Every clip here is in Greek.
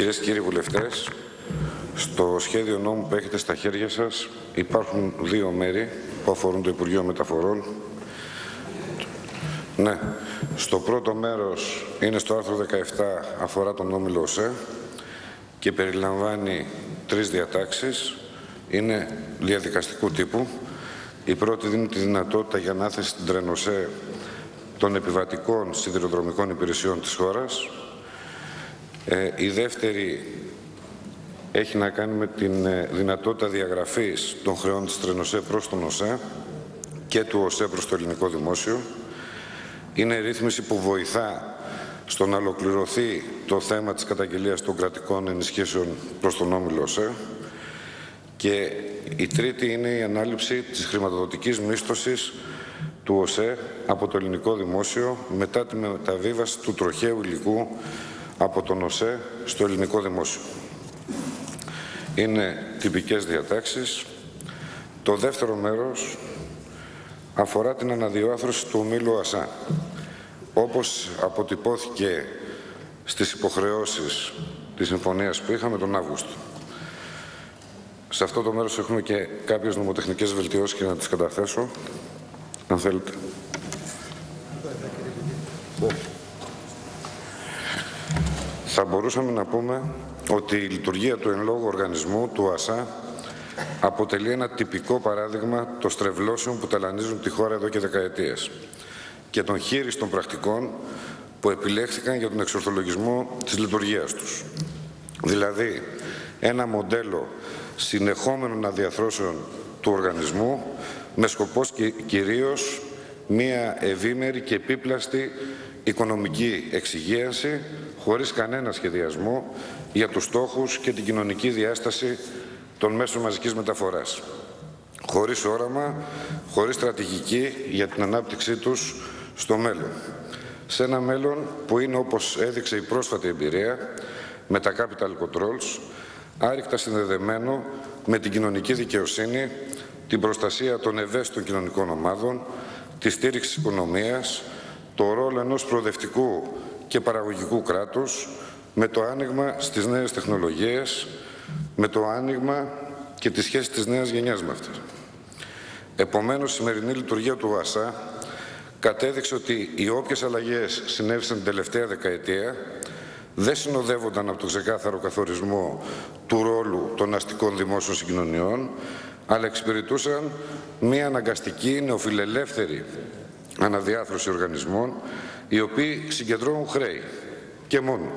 Κυρίες και κύριοι βουλευτές, στο σχέδιο νόμου που έχετε στα χέρια σας υπάρχουν δύο μέρη που αφορούν το Υπουργείο Μεταφορών. Ναι, στο πρώτο μέρος είναι στο άρθρο 17 αφορά τον νόμιλο ΟΣΕ και περιλαμβάνει τρεις διατάξεις. Είναι διαδικαστικού τύπου. Η πρώτη δίνει τη δυνατότητα για ανάθεση στην Τρενοσέ των επιβατικών σιδηροδρομικών υπηρεσιών της χώρας. Ε, η δεύτερη έχει να κάνει με την ε, δυνατότητα διαγραφής των χρεών της Τρενοσέ προς τον ΟΣΕ και του ΟΣΕ προς το ελληνικό δημόσιο. Είναι ρύθμιση που βοηθά στο να ολοκληρωθεί το θέμα της καταγγελίας των κρατικών ενισχύσεων προς τον όμιλο ΟΣΕ. Και η τρίτη είναι η ανάληψη της χρηματοδοτικής μίσθωσης του ΟΣΕ από το ελληνικό δημόσιο μετά τη μεταβίβαση του τροχαίου υλικού από τον ΟΣΕ στο ελληνικό δημόσιο. Είναι τυπικές διατάξεις. Το δεύτερο μέρος αφορά την αναδιόθρωση του ομίλου ΑΣΑ. Όπως αποτυπώθηκε στις υποχρεώσεις της συμφωνίας που είχαμε τον Αύγουστο. Σε αυτό το μέρος έχουμε και κάποιες νομοτεχνικές βελτιώσεις και να τις καταθέσω, αν θέλετε. Θα μπορούσαμε να πούμε ότι η λειτουργία του εν λόγω οργανισμού, του ΑΣΑ, αποτελεί ένα τυπικό παράδειγμα των στρεβλώσεων που ταλανίζουν τη χώρα εδώ και δεκαετίες και των χείριστων πρακτικών που επιλέχθηκαν για τον εξορθολογισμό της λειτουργίας τους. Δηλαδή, ένα μοντέλο συνεχόμενων αδιαθρώσεων του οργανισμού με σκοπός κυρίως μία ευήμερη και επίπλαστη οικονομική εξυγίαση χωρίς κανένα σχεδιασμό για τους στόχους και την κοινωνική διάσταση των μέσων μαζικής μεταφοράς. Χωρίς όραμα, χωρίς στρατηγική για την ανάπτυξή τους στο μέλλον. Σε ένα μέλλον που είναι όπως έδειξε η πρόσφατη εμπειρία με τα capital controls, άρρηκτα συνδεδεμένο με την κοινωνική δικαιοσύνη, την προστασία των ευαίσθητων κοινωνικών ομάδων, τη στήριξη της οικονομίας, το ρόλο ενός προοδευτικού και παραγωγικού κράτους, με το άνοιγμα στις νέες τεχνολογίες, με το άνοιγμα και τη σχέση της νέας γενιάς με αυτές. Επομένως, η σημερινή λειτουργία του ΟΑΣΑ κατέδειξε ότι οι όποιες αλλαγές συνέβησαν την τελευταία δεκαετία δεν συνοδεύονταν από τον ξεκάθαρο καθορισμό του ρόλου των αστικών δημόσιων συγκοινωνιών, αλλά εξυπηρετούσαν μία αναγκαστική νεοφιλελεύθερη αναδιάθρωση οργανισμών, οι οποίοι συγκεντρώνουν χρέη και μόνο.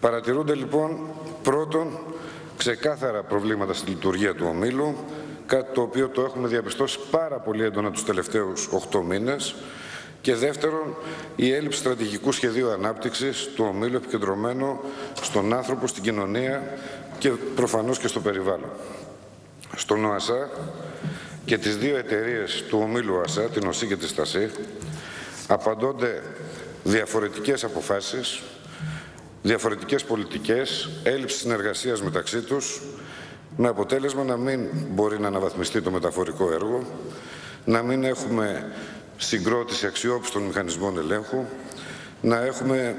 Παρατηρούνται λοιπόν πρώτον ξεκάθαρα προβλήματα στη λειτουργία του ομίλου, κάτι το οποίο το έχουμε διαπιστώσει πάρα πολύ έντονα τους τελευταίους 8 μήνες, και δεύτερον, η έλλειψη στρατηγικού σχεδίου ανάπτυξης του ομίλου επικεντρωμένο στον άνθρωπο, στην κοινωνία και προφανώς και στο περιβάλλον. Στον ΟΑΣΑ και τις δύο εταιρείες του ομίλου ΟΑΣΑ, την ΟΣΥ και τη ΣΤΑΣΥ, απαντώνται διαφορετικές αποφάσεις, διαφορετικές πολιτικές, έλλειψη συνεργασίας μεταξύ τους, με αποτέλεσμα να μην μπορεί να αναβαθμιστεί το μεταφορικό έργο, να μην έχουμε συγκρότηση αξιόπιστων μηχανισμών ελέγχου, να έχουμε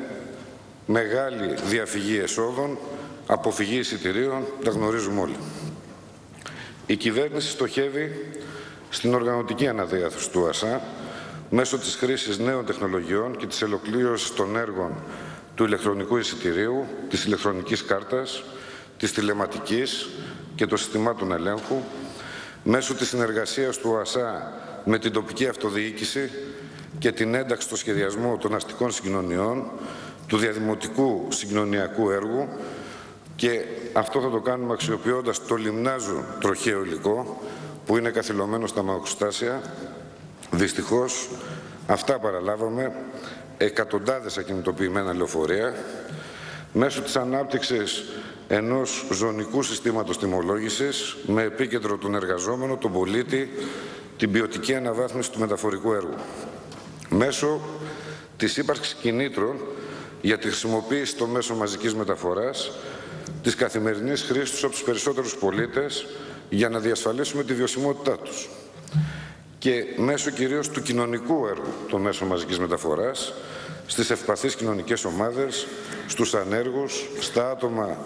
μεγάλη διαφυγή εσόδων, αποφυγή εισιτηρίων, τα γνωρίζουμε όλοι. Η κυβέρνηση στοχεύει στην οργανωτική αναδιάθεση του ΑΣΑ μέσω της χρήσης νέων τεχνολογιών και της ελοκλήρωσης των έργων του ηλεκτρονικού εισιτηρίου, της ηλεκτρονικής κάρτας, της τηλεματικής και των συστημάτων ελέγχου, μέσω της συνεργασίας του ΑΣΑ με την τοπική αυτοδιοίκηση και την ένταξη στο σχεδιασμό των αστικών συγκοινωνιών, του διαδημοτικού συγκοινωνιακού έργου και αυτό θα το κάνουμε αξιοποιώντας το λιμνάζο τροχαίο υλικό που είναι καθυλωμένο στα μαγοστάσια. Δυστυχώς αυτά παραλάβαμε εκατοντάδες ακινητοποιημένα λεωφορεία μέσω της ανάπτυξης ενός ζωνικού συστήματος τιμολόγησης με επίκεντρο τον εργαζόμενο, τον πολίτη, την ποιοτική αναβάθμιση του μεταφορικού έργου. Μέσω της ύπαρξης κινήτρων για τη χρησιμοποίηση των μέσων μαζικής μεταφοράς, της καθημερινής χρήσης τους από τους περισσότερους πολίτες για να διασφαλίσουμε τη βιωσιμότητά τους. Και μέσω κυρίως του κοινωνικού έργου των μέσων μαζικής μεταφοράς στις ευπαθείς κοινωνικές ομάδες, στους ανέργους, στα άτομα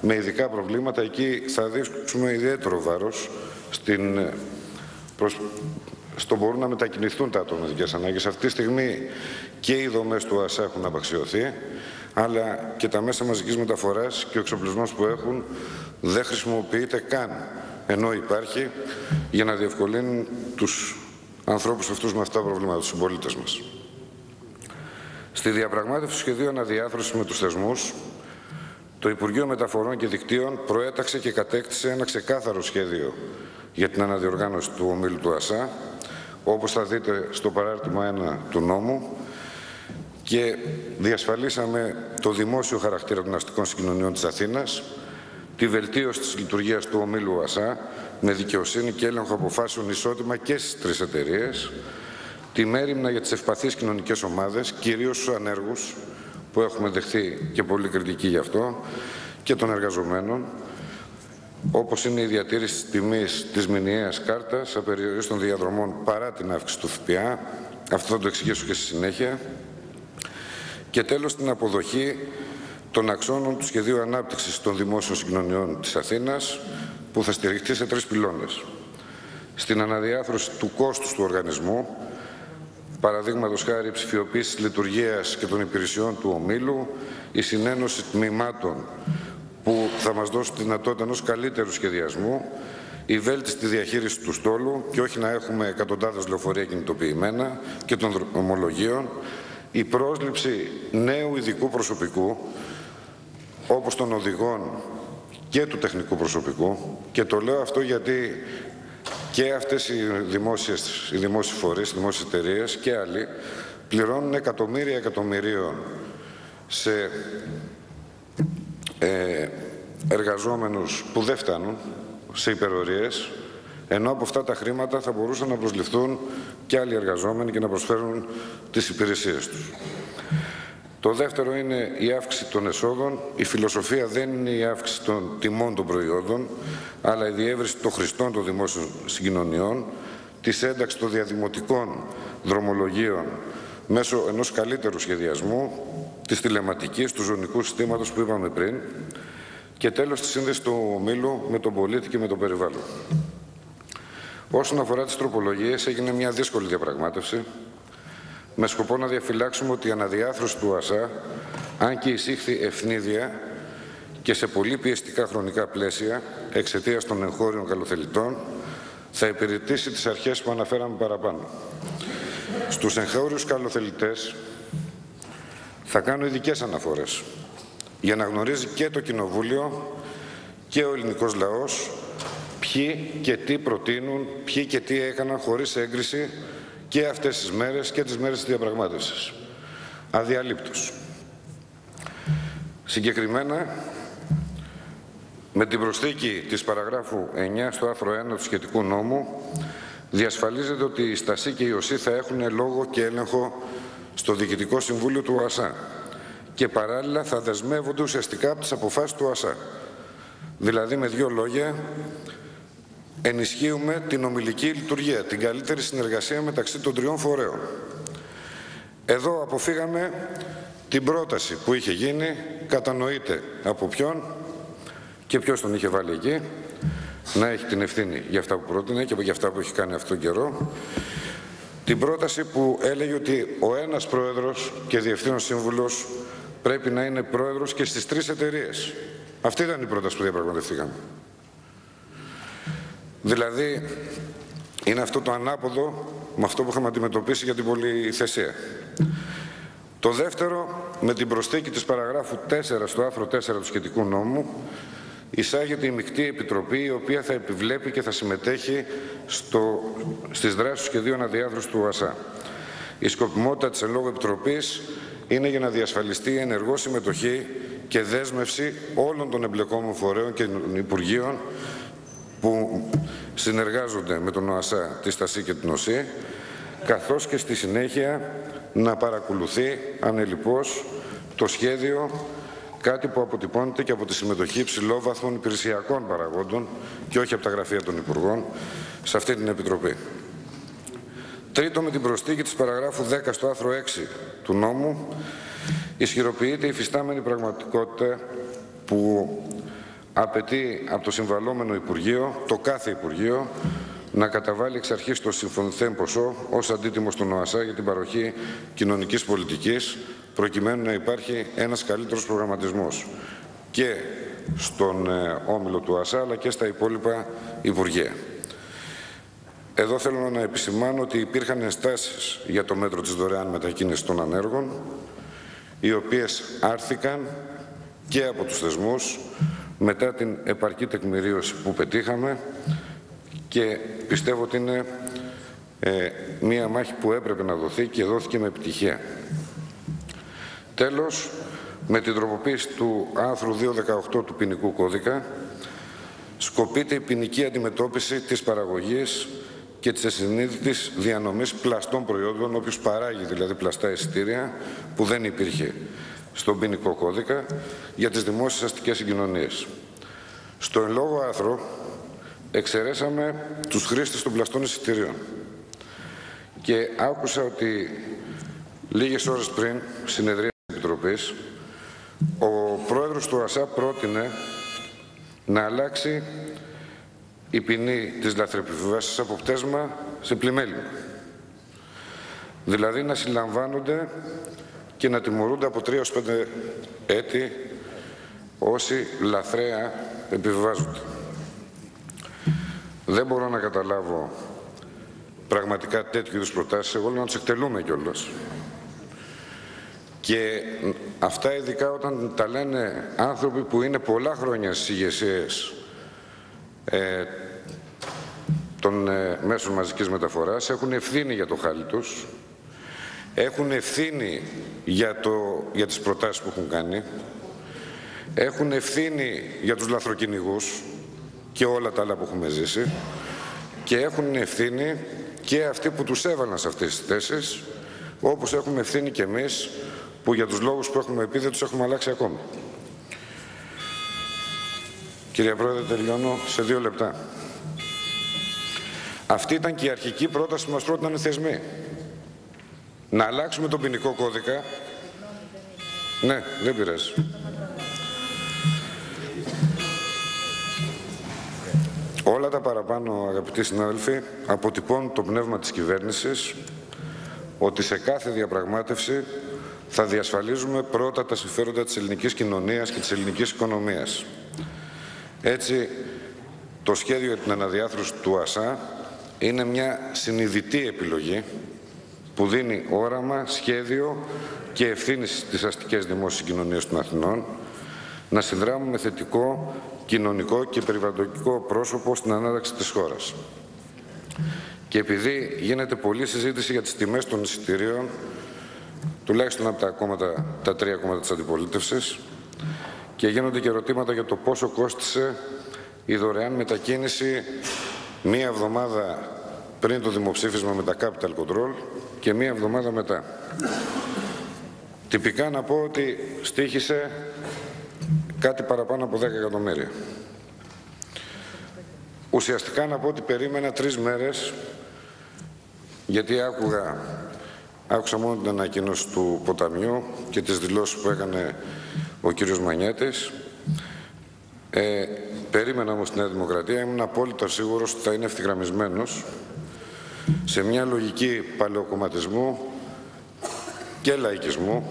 με ειδικά προβλήματα. Εκεί θα δείξουμε ιδιαίτερο βάρος στην, προς, στο μπορούν να μετακινηθούν τα άτομα ειδικές ανάγκες. Αυτή τη στιγμή και οι δομές του ΑΣΑ έχουν απαξιωθεί, αλλά και τα μέσα μαζικής μεταφοράς και ο εξοπλισμός που έχουν δεν χρησιμοποιείται καν ενώ υπάρχει για να διευκολύνουν τους ανθρώπους αυτούς με αυτά τα προβλήματα, τους συμπολίτες μας. Στη διαπραγμάτευση του σχεδίου αναδιάθρωσης με τους θεσμούς, το Υπουργείο Μεταφορών και Δικτύων προέταξε και κατέκτησε ένα ξεκάθαρο σχέδιο για την αναδιοργάνωση του ομίλου του ΑΣΑ, όπως θα δείτε στο παράρτημα 1 του νόμου, και διασφαλίσαμε το δημόσιο χαρακτήρα των αστικών συγκοινωνιών της Αθήνας, τη βελτίωση της λειτουργίας του ομίλου ΑΣΑ με δικαιοσύνη και έλεγχο αποφάσεων ισότιμα και στις τρεις εταιρείες, τη μέρημνα για τις ευπαθείς κοινωνικές ομάδες, κυρίως στους ανέργους, που έχουμε δεχθεί και πολύ κριτική γι' αυτό, και των εργαζομένων, όπως είναι η διατήρηση της τιμής της μηνιαίας κάρτας, απεριορίστων διαδρομών παρά την αύξηση του ΦΠΑ, αυτό θα το εξηγήσω και στη συνέχεια, και τέλος την αποδοχή των αξώνων του Σχεδίου Ανάπτυξης των Δημόσιων Συγκοινωνιών της Αθήνας, που θα στηριχτεί σε τρεις πυλώνες. Στην αναδιάθρωση του κόστους του οργανισμού, παραδείγματος χάρη ψηφιοποίηση λειτουργίας και των υπηρεσιών του ομίλου, η συνένωση τμήματων που θα μας δώσει τη δυνατότητα ενός καλύτερου σχεδιασμού, η βέλτιστη διαχείριση του στόλου και όχι να έχουμε εκατοντάδες λεωφορεία κινητοποιημένα και των ομολογίων, η πρόσληψη νέου ειδικού προσωπικού, όπως των οδηγών και του τεχνικού προσωπικού και το λέω αυτό γιατί και αυτές οι δημόσιες, οι δημόσιοι φορείς, οι δημόσιες εταιρείες και άλλοι πληρώνουν εκατομμύρια εκατομμυρίων σε ε, εργαζόμενους που δεν φτάνουν σε υπερορίες ενώ από αυτά τα χρήματα θα μπορούσαν να προσληφθούν και άλλοι εργαζόμενοι και να προσφέρουν τις υπηρεσίες τους. Το δεύτερο είναι η αύξηση των εσόδων. Η φιλοσοφία δεν είναι η αύξηση των τιμών των προϊόντων, αλλά η διεύρυνση των χρηστών των δημόσιων συγκοινωνιών, της ένταξης των διαδημοτικών δρομολογίων μέσω ενός καλύτερου σχεδιασμού, της τηλεματικής, του ζωνικού συστήματος που είπαμε πριν και τέλος τη σύνδεση του ομίλου με τον πολίτη και με το περιβάλλον. Όσον αφορά τις τροπολογίες, έγινε μια δύσκολη διαπραγμάτευση με σκοπό να διαφυλάξουμε ότι η αναδιάθρωση του ΑΣΑ, αν και εισήχθη ευνίδια και σε πολύ πιεστικά χρονικά πλαίσια εξαιτίας των εγχώριων καλοθελητών, θα υπηρετήσει τις αρχές που αναφέραμε παραπάνω. Στους εγχώριους καλοθελητές θα κάνω ειδικές αναφορές για να γνωρίζει και το Κοινοβούλιο και ο ελληνικός λαός ποιοι και τι προτείνουν, ποιοι και τι έκαναν χωρίς έγκριση και αυτές τις μέρες και τις μέρες της διαπραγμάτευσης. Αδιαλείπτως. Συγκεκριμένα, με την προσθήκη της παραγράφου 9 στο άρθρο 1 του σχετικού νόμου, διασφαλίζεται ότι η Στασή και η ΟΣΥ θα έχουν λόγο και έλεγχο στο Διοικητικό Συμβούλιο του ΟΑΣΑ και παράλληλα θα δεσμεύονται ουσιαστικά από τις αποφάσεις του ΟΑΣΑ. Δηλαδή, με δύο λόγια, ενισχύουμε την ομιλική λειτουργία, την καλύτερη συνεργασία μεταξύ των τριών φορέων. Εδώ αποφύγαμε την πρόταση που είχε γίνει, κατανοείται από ποιον και ποιος τον είχε βάλει εκεί, να έχει την ευθύνη για αυτά που πρότεινε και για αυτά που έχει κάνει αυτόν τον καιρό. Την πρόταση που έλεγε ότι ο ένας πρόεδρος και διευθύνων σύμβουλος πρέπει να είναι πρόεδρος και στις τρεις εταιρείες. Αυτή ήταν η πρόταση που διαπραγματευτήκαμε. Δηλαδή, είναι αυτό το ανάποδο με αυτό που είχαμε αντιμετωπίσει για την πολυθεσία. Το δεύτερο, με την προσθήκη της παραγράφου 4 στο άρθρο 4 του σχετικού νόμου, εισάγεται η Μικτή Επιτροπή, η οποία θα επιβλέπει και θα συμμετέχει στο, στις δράσεις του σχεδίου αναδιάθρωσης του ΟΑΣΑ. Η σκοπιμότητα της ελόγου Επιτροπής είναι για να διασφαλιστεί η ενεργό συμμετοχή και δέσμευση όλων των εμπλεκόμενων φορέων και Υπουργείων που συνεργάζονται με τον ΟΑΣΑ, τη Στασή και την ΟΣΥ, καθώς και στη συνέχεια να παρακολουθεί ανελιπώς το σχέδιο, κάτι που αποτυπώνεται και από τη συμμετοχή υψηλόβαθμων υπηρεσιακών παραγόντων και όχι από τα γραφεία των Υπουργών σε αυτή την Επιτροπή. Τρίτο, με την προσθήκη της παραγράφου 10 στο άρθρο 6 του νόμου, ισχυροποιείται η φυστάμενη πραγματικότητα που απαιτεί από το συμβαλόμενο Υπουργείο, το κάθε Υπουργείο, να καταβάλει εξ αρχής το συμφωνηθέν ποσό ως αντίτιμο στον ΟΑΣΑ για την παροχή κοινωνικής πολιτικής, προκειμένου να υπάρχει ένας καλύτερος προγραμματισμός και στον ε, όμιλο του ΟΑΣΑ, αλλά και στα υπόλοιπα Υπουργεία. Εδώ θέλω να επισημάνω ότι υπήρχαν ενστάσεις για το μέτρο της δωρεάν μετακίνησης των ανέργων, οι οποίες άρθηκαν και από τους θεσμούς μετά την επαρκή τεκμηρίωση που πετύχαμε και πιστεύω ότι είναι ε, μία μάχη που έπρεπε να δοθεί και δόθηκε με επιτυχία. Τέλος, με την τροποποίηση του άρθρου 218 του ποινικού κώδικα σκοπείται η ποινική αντιμετώπιση της παραγωγής και της ασυνείδητης διανομής πλαστών προϊόντων, όποιος παράγει δηλαδή πλαστά εισιτήρια που δεν υπήρχε στον ποινικό κώδικα για τις δημόσιες αστικές συγκοινωνίες. Στο εν λόγω άρθρο εξαιρέσαμε τους χρήστες των πλαστών εισιτηρίων και άκουσα ότι λίγες ώρες πριν συνεδρία της Επιτροπής ο πρόεδρος του ΑΣΑ πρότεινε να αλλάξει η ποινή της λαθρεπιβίβασης από πτέσμα σε πλημέλημα. Δηλαδή να συλλαμβάνονται και να τιμωρούνται από 3 ως 5 έτη όσοι λαθρέα επιβιβάζονται. Δεν μπορώ να καταλάβω πραγματικά τέτοιου είδους προτάσεις, εγώ λέω να τους εκτελούμε κιόλας. Και αυτά ειδικά όταν τα λένε άνθρωποι που είναι πολλά χρόνια στις ηγεσίες ε, των ε, μέσων μαζικής μεταφοράς, έχουν ευθύνη για το χάλι τους, έχουν ευθύνη για, το, για τις προτάσεις που έχουν κάνει, έχουν ευθύνη για τους λαθροκυνηγούς και όλα τα άλλα που έχουμε ζήσει και έχουν ευθύνη και αυτοί που τους έβαλαν σε αυτές τις θέσεις, όπως έχουμε ευθύνη και εμείς που για τους λόγους που έχουμε πει δεν τους έχουμε αλλάξει ακόμη. Κύριε Πρόεδρε, τελειώνω σε δύο λεπτά. Αυτή ήταν και η αρχική πρόταση που μας πρότειναν οι θεσμοί. Να αλλάξουμε τον ποινικό κώδικα. Ναι, δεν πειράζει. Όλα τα παραπάνω, αγαπητοί συνάδελφοι, αποτυπώνουν το πνεύμα της κυβέρνησης ότι σε κάθε διαπραγμάτευση θα διασφαλίζουμε πρώτα τα συμφέροντα της ελληνικής κοινωνίας και της ελληνικής οικονομίας. Έτσι, το σχέδιο για την αναδιάθρωση του ΑΣΑ είναι μια συνειδητή επιλογή που δίνει όραμα, σχέδιο και ευθύνη στις αστικές δημόσιες κοινωνίες των Αθηνών να συνδράμουμε θετικό κοινωνικό και περιβαλλοντικό πρόσωπο στην ανάδαξη της χώρας. Και επειδή γίνεται πολλή συζήτηση για τις τιμές των εισιτηρίων, τουλάχιστον από τα, κόμματα, τα τρία κόμματα της αντιπολίτευσης, και γίνονται και ερωτήματα για το πόσο κόστισε η δωρεάν μετακίνηση μία εβδομάδα πριν το δημοψήφισμα με τα Capital Control και μία εβδομάδα μετά. Τυπικά να πω ότι στήχησε κάτι παραπάνω από 10 εκατομμύρια. Ουσιαστικά να πω ότι περίμενα τρεις μέρες, γιατί άκουγα, άκουσα μόνο την ανακοίνωση του ποταμιού και τις δηλώσεις που έκανε ο κύριος Μανιέτης. Ε, περίμενα όμως τη Νέα Δημοκρατία, ήμουν απόλυτα σίγουρος ότι θα είναι ευθυγραμμισμένος σε μια λογική παλαιοκομματισμού και λαϊκισμού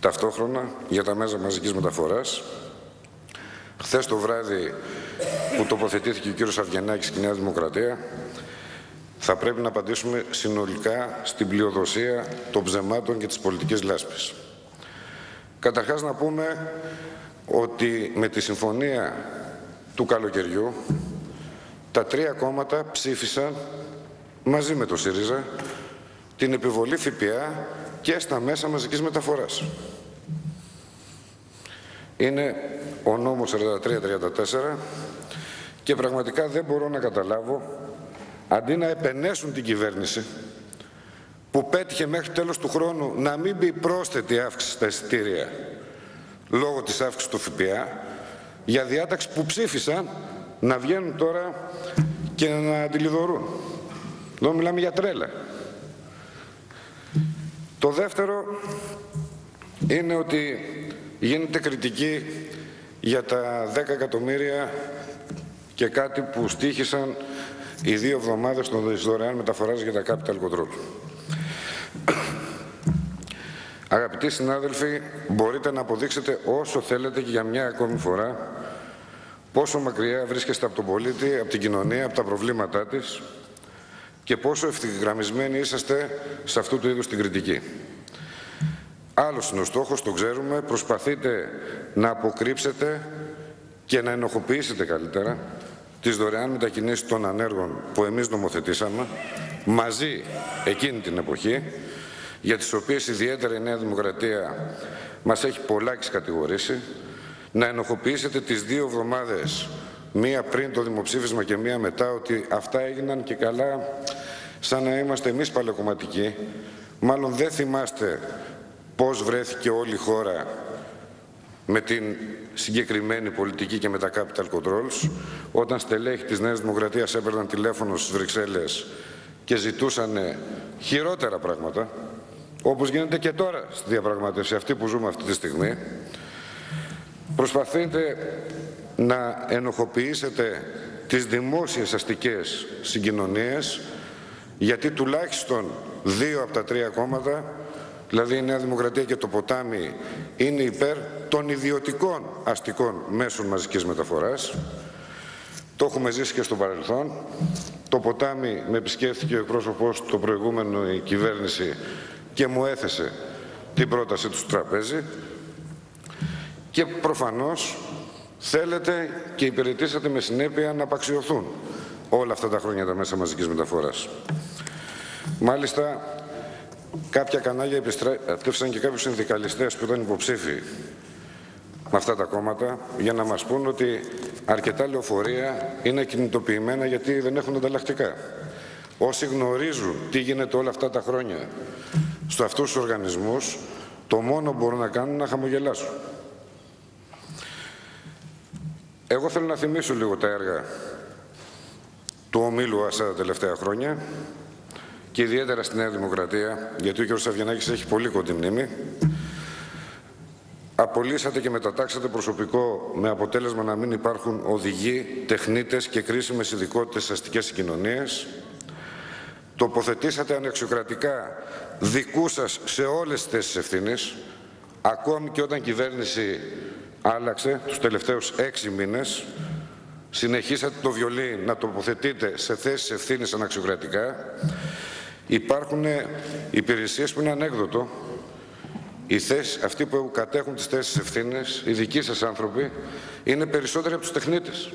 ταυτόχρονα για τα μέσα μαζικής μεταφοράς. Χθες το βράδυ που τοποθετήθηκε ο κύριος Αυγενάκης και η Νέα Δημοκρατία θα πρέπει να απαντήσουμε συνολικά στην πλειοδοσία των ψεμάτων και της πολιτικής λάσπης. Καταρχάς να πούμε ότι με τη συμφωνία του καλοκαιριού τα τρία κόμματα ψήφισαν μαζί με το ΣΥΡΙΖΑ την επιβολή ΦΠΑ και στα μέσα μαζικής μεταφοράς. Είναι ο νόμος 43-34 και πραγματικά δεν μπορώ να καταλάβω αντί να επενέσουν την κυβέρνηση που πέτυχε μέχρι τέλος του χρόνου να μην μπει πρόσθετη αύξηση στα εισιτήρια λόγω της αύξησης του ΦΠΑ για διάταξη που ψήφισαν να βγαίνουν τώρα και να αντιλιδωρούν. Εδώ μιλάμε για τρέλα. Το δεύτερο είναι ότι γίνεται κριτική για τα 10 εκατομμύρια και κάτι που στήχησαν οι δύο εβδομάδες των δωρεάν μεταφοράς για τα capital control. Αγαπητοί συνάδελφοι, μπορείτε να αποδείξετε όσο θέλετε και για μια ακόμη φορά πόσο μακριά βρίσκεστε από τον πολίτη, από την κοινωνία, από τα προβλήματά της και πόσο ευθυγραμμισμένοι είσαστε σε αυτού του είδους την κριτική. Άλλος είναι ο στόχος, το ξέρουμε, προσπαθείτε να αποκρύψετε και να ενοχοποιήσετε καλύτερα τις δωρεάν μετακινήσεις των ανέργων που εμείς νομοθετήσαμε μαζί εκείνη την εποχή για τις οποίες ιδιαίτερα η Νέα Δημοκρατία μας έχει πολλάκι κατηγορήσει να ενοχοποιήσετε τις δύο εβδομάδες μία πριν το δημοψήφισμα και μία μετά ότι αυτά έγιναν και καλά σαν να είμαστε εμείς παλαιοκομματικοί. Μάλλον δεν θυμάστε πώς βρέθηκε όλη η χώρα με την συγκεκριμένη πολιτική και με τα capital controls, όταν στελέχη της Νέας Δημοκρατίας έπαιρναν τηλέφωνο στις Βρυξέλλες και ζητούσαν χειρότερα πράγματα, όπως γίνεται και τώρα στη διαπραγμάτευση αυτή που ζούμε αυτή τη στιγμή, προσπαθείτε να ενοχοποιήσετε τις δημόσιες αστικές συγκοινωνίες, γιατί τουλάχιστον δύο από τα τρία κόμματα δηλαδή η Νέα Δημοκρατία και το ποτάμι είναι υπέρ των ιδιωτικών αστικών μέσων μαζικής μεταφοράς. Το έχουμε ζήσει και στο παρελθόν. Το ποτάμι με επισκέφθηκε ο εκπρόσωπός το προηγούμενο η κυβέρνηση και μου έθεσε την πρόταση του τραπέζι και προφανώς θέλετε και υπηρετήσατε με συνέπεια να απαξιωθούν όλα αυτά τα χρόνια τα μέσα μαζικής μεταφοράς. Μάλιστα, κάποια κανάλια επιστρέφησαν και κάποιους συνδικαλιστές που ήταν υποψήφοι με αυτά τα κόμματα για να μας πούν ότι αρκετά λεωφορεία είναι κινητοποιημένα γιατί δεν έχουν ανταλλακτικά. Όσοι γνωρίζουν τι γίνεται όλα αυτά τα χρόνια στο αυτούς τους οργανισμούς, το μόνο που μπορούν να κάνουν είναι να χαμογελάσουν. Εγώ θέλω να θυμίσω λίγο τα έργα του ομίλου ΑΣΑ τα τελευταία χρόνια και ιδιαίτερα στη Νέα Δημοκρατία, γιατί ο κ. Σαββιανάκης έχει πολύ κοντή μνήμη, απολύσατε και μετατάξατε προσωπικό με αποτέλεσμα να μην υπάρχουν οδηγοί, τεχνίτες και κρίσιμες ειδικότητες στις αστικές συγκοινωνίες. Τοποθετήσατε ανεξιοκρατικά δικούς σας σε όλες τις θέσεις ευθύνης, ακόμη και όταν η κυβέρνηση άλλαξε τους τελευταίους έξι μήνες, συνεχίσατε το βιολί να τοποθετείτε σε θέσεις ευθύνης αναξιοκρατικά Υπάρχουν υπηρεσίες που είναι ανέκδοτο. Οι θέσεις, αυτοί που κατέχουν τις θέσεις ευθύνες, οι δικοί σας άνθρωποι, είναι περισσότεροι από τους τεχνίτες.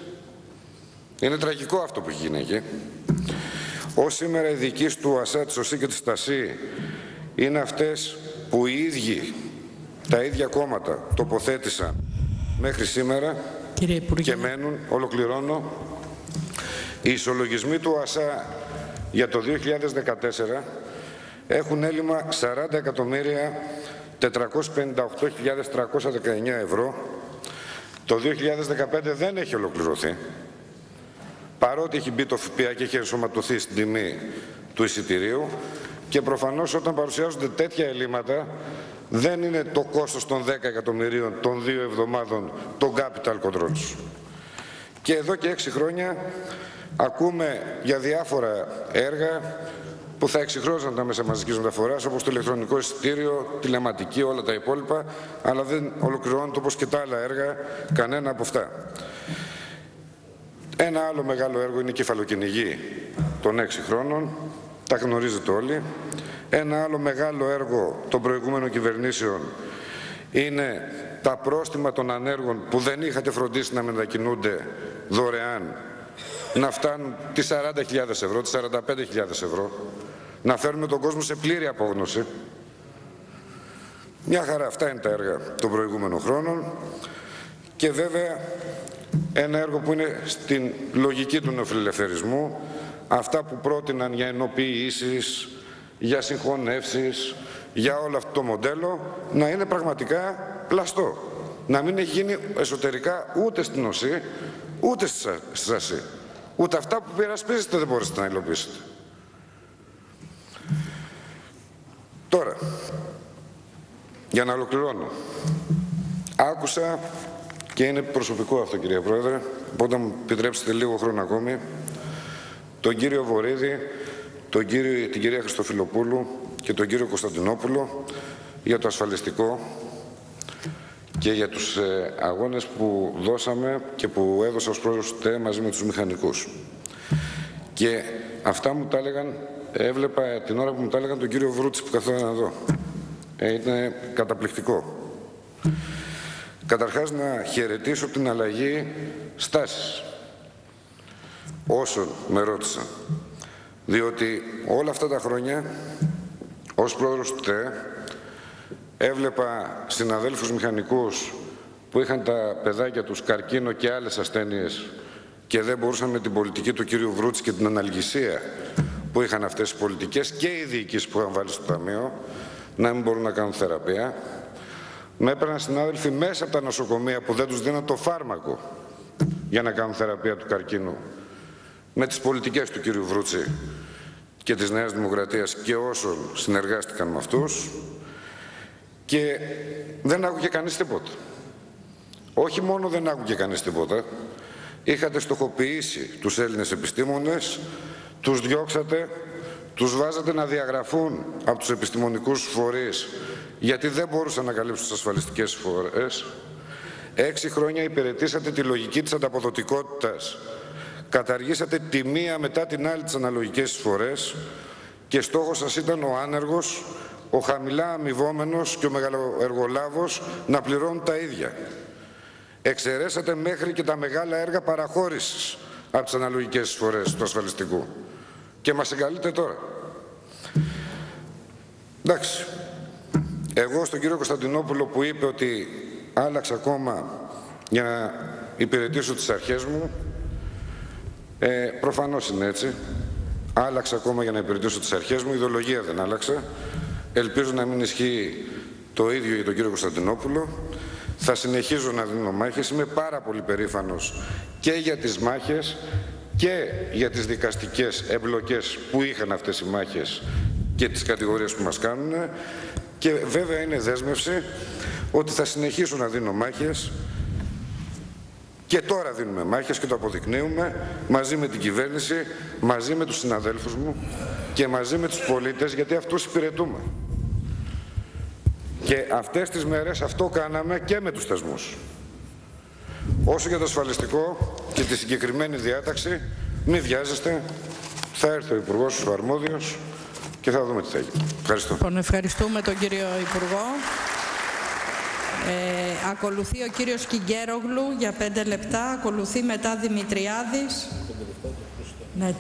Είναι τραγικό αυτό που έχει γίνει εκεί. Ως σήμερα οι δικοί του ΑΣΑ, της ΟΣΥ και της ΤΑΣΥ είναι αυτές που οι ίδιοι, τα ίδια κόμματα τοποθέτησαν μέχρι σήμερα και μένουν, ολοκληρώνω, οι ισολογισμοί του ΑΣΑ για το 2014 έχουν έλλειμμα 40 εκατομμύρια 458.319 ευρώ. Το 2015 δεν έχει ολοκληρωθεί, παρότι έχει μπει το ΦΠΑ και έχει ενσωματωθεί στην τιμή του εισιτηρίου και προφανώς όταν παρουσιάζονται τέτοια ελλείμματα δεν είναι το κόστος των 10 εκατομμυρίων των δύο εβδομάδων των capital controls. Και εδώ και έξι χρόνια Ακούμε για διάφορα έργα που θα εξυγχρώσαν τα μέσα μαζικής μεταφοράς, όπως το ηλεκτρονικό εισιτήριο, τηλεματική, όλα τα υπόλοιπα, αλλά δεν ολοκληρώνονται όπως και τα άλλα έργα, κανένα από αυτά. Ένα άλλο μεγάλο έργο είναι η κεφαλοκυνηγή των έξι χρόνων, τα γνωρίζετε όλοι. Ένα άλλο μεγάλο έργο των προηγούμενων κυβερνήσεων είναι τα πρόστιμα των ανέργων που δεν είχατε φροντίσει να μετακινούνται δωρεάν να φτάνουν τις 40.000 ευρώ, τις 45.000 ευρώ, να φέρνουμε τον κόσμο σε πλήρη απόγνωση. Μια χαρά, αυτά είναι τα έργα των προηγούμενων χρόνων και βέβαια ένα έργο που είναι στην λογική του νεοφιλελευθερισμού, αυτά που πρότειναν για ενοποιήσεις, για συγχωνεύσεις, για όλο αυτό το μοντέλο, να είναι πραγματικά πλαστό. Να μην έχει γίνει εσωτερικά ούτε στην ΟΣΥ, ούτε στη ΣΑΣΥ. Ούτε αυτά που πειρασπίζετε δεν μπορείτε να υλοποιήσετε. Τώρα, για να ολοκληρώνω. Άκουσα και είναι προσωπικό αυτό κύριε Πρόεδρε, οπότε μου επιτρέψετε λίγο χρόνο ακόμη, τον κύριο Βορύδη, τον κύριο, την κυρία Χριστοφιλοπούλου και τον κύριο Κωνσταντινόπουλο για το ασφαλιστικό και για τους ε, αγώνες που δώσαμε και που έδωσα ως πρόεδρος του ΤΕ μαζί με τους μηχανικούς. Και αυτά μου τα έλεγαν, έβλεπα την ώρα που μου τα έλεγαν τον κύριο Βρούτση που καθόταν εδώ. Ε, είναι καταπληκτικό. Καταρχάς να χαιρετήσω την αλλαγή στάσης όσων με ρώτησαν. Διότι όλα αυτά τα χρόνια ως πρόεδρος του ΤΕ έβλεπα συναδέλφους μηχανικούς που είχαν τα παιδάκια τους καρκίνο και άλλες ασθένειες και δεν μπορούσαν με την πολιτική του κύριου Βρούτση και την αναλγησία που είχαν αυτές οι πολιτικές και οι διοικήσεις που είχαν βάλει στο Ταμείο να μην μπορούν να κάνουν θεραπεία. Με έπαιρναν συνάδελφοι μέσα από τα νοσοκομεία που δεν τους δίναν το φάρμακο για να κάνουν θεραπεία του καρκίνου με τις πολιτικές του κύριου Βρούτση και της Νέας Δημοκρατίας και όσων συνεργάστηκαν με αυτούς και δεν άκουγε κανείς τίποτα. Όχι μόνο δεν άκουγε κανείς τίποτα, είχατε στοχοποιήσει τους Έλληνες επιστήμονες, τους διώξατε, τους βάζατε να διαγραφούν από τους επιστημονικούς φορείς γιατί δεν μπορούσαν να καλύψουν τις ασφαλιστικές φορές. Έξι χρόνια υπηρετήσατε τη λογική της ανταποδοτικότητας. Καταργήσατε τη μία μετά την άλλη τις αναλογικές φορές και στόχος σας ήταν ο άνεργος, ο χαμηλά αμοιβόμενος και ο μεγαλοεργολάβος να πληρώνουν τα ίδια. Εξαιρέσατε μέχρι και τα μεγάλα έργα παραχώρησης από τις αναλογικές φορές του ασφαλιστικού. Και μας εγκαλείτε τώρα. Εντάξει. Εγώ στον κύριο Κωνσταντινόπουλο που είπε ότι άλλαξα ακόμα για να υπηρετήσω τις αρχές μου, ε, προφανώς είναι έτσι. Άλλαξα ακόμα για να υπηρετήσω τις αρχές μου, η ιδεολογία δεν άλλαξα. Ελπίζω να μην ισχύει το ίδιο για τον κύριο Κωνσταντινόπουλο. Θα συνεχίζω να δίνω μάχες. Είμαι πάρα πολύ περήφανος και για τις μάχες και για τις δικαστικές εμπλοκές που είχαν αυτές οι μάχες και τις κατηγορίες που μας κάνουν και βέβαια είναι δέσμευση ότι θα συνεχίσω να δίνω μάχες και τώρα δίνουμε μάχες και το αποδεικνύουμε μαζί με την κυβέρνηση, μαζί με τους συναδέλφους μου και μαζί με τους πολίτες γιατί αυτούς υπηρετούμε. Και αυτές τις μέρες αυτό κάναμε και με τους θεσμούς. Όσο για το ασφαλιστικό και τη συγκεκριμένη διάταξη, μην βιάζεστε, θα έρθει ο Υπουργός ο Αρμόδιος και θα δούμε τι θα γίνει. Ευχαριστώ. Λοιπόν, ευχαριστούμε τον κύριο Υπουργό. Ε, ακολουθεί ο κύριος Κιγκέρογλου για πέντε λεπτά. Ακολουθεί μετά Δημητριάδης. Ναι,